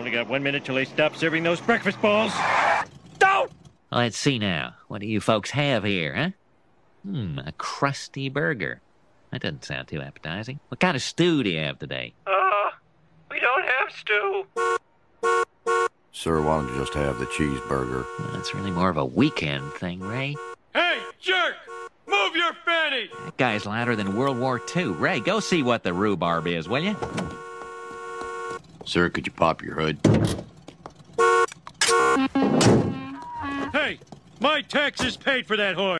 only got one minute till they stop serving those breakfast balls. Don't! Let's see now. What do you folks have here, huh? Hmm, a Krusty Burger. That doesn't sound too appetizing. What kind of stew do you have today? Uh, we don't have stew. Sir, why don't you just have the cheeseburger? Well, that's really more of a weekend thing, Ray. Hey, jerk! Move your fanny! That guy's louder than World War II. Ray, go see what the rhubarb is, will you? Sir, could you pop your hood? Hey, my taxes paid for that horse.